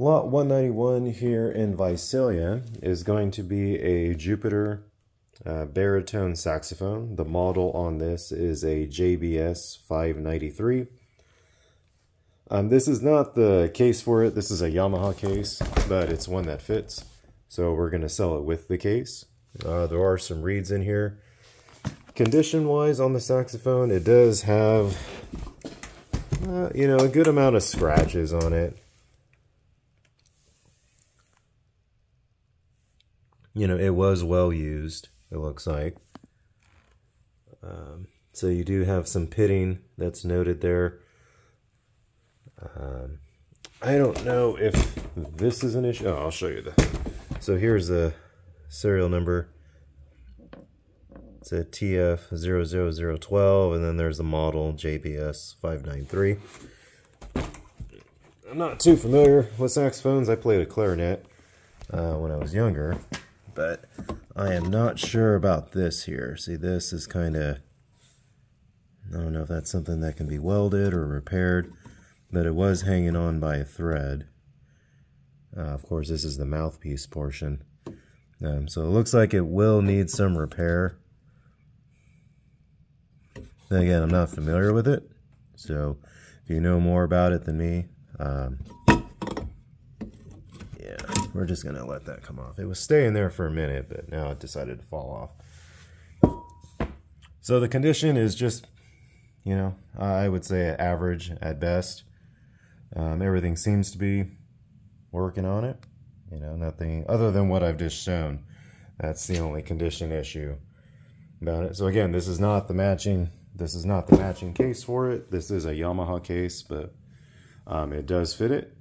Lot 191 here in Visalia is going to be a Jupiter uh, baritone saxophone. The model on this is a JBS 593. Um, this is not the case for it. This is a Yamaha case, but it's one that fits. So we're going to sell it with the case. Uh, there are some reeds in here. Condition-wise on the saxophone, it does have, uh, you know, a good amount of scratches on it. You know, it was well used, it looks like. Um, so you do have some pitting that's noted there. Um, I don't know if this is an issue. Oh, I'll show you the. So here's the serial number. It's a TF00012, and then there's the model JBS 593. I'm not too familiar with saxophones. I played a clarinet uh, when I was younger but I am not sure about this here. See, this is kind of, I don't know if that's something that can be welded or repaired, but it was hanging on by a thread. Uh, of course, this is the mouthpiece portion. Um, so it looks like it will need some repair. Then again, I'm not familiar with it. So if you know more about it than me, um, we're just going to let that come off. It was staying there for a minute, but now it decided to fall off. So the condition is just, you know, I would say average at best. Um, everything seems to be working on it. You know, nothing other than what I've just shown. That's the only condition issue about it. So again, this is not the matching. This is not the matching case for it. This is a Yamaha case, but um, it does fit it